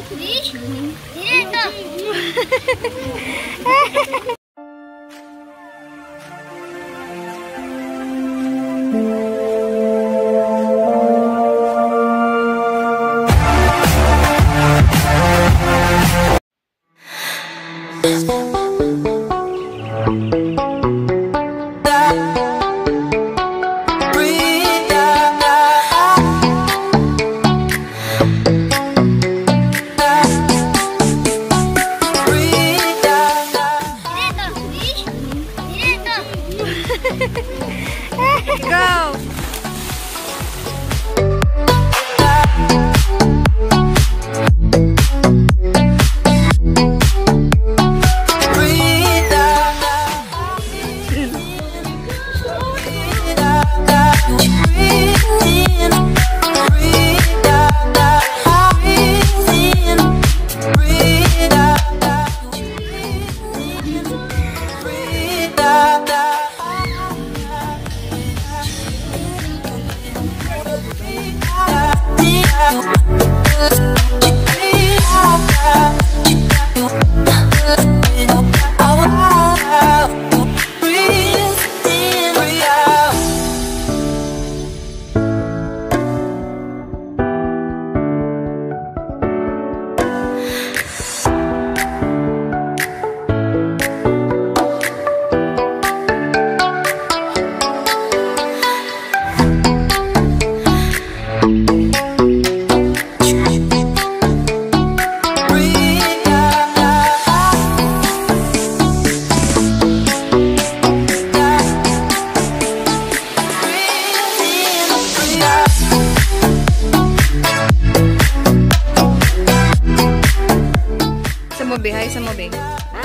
Direita! Direita! Go! Sa Mobe. Hi sa Mobe. Hi!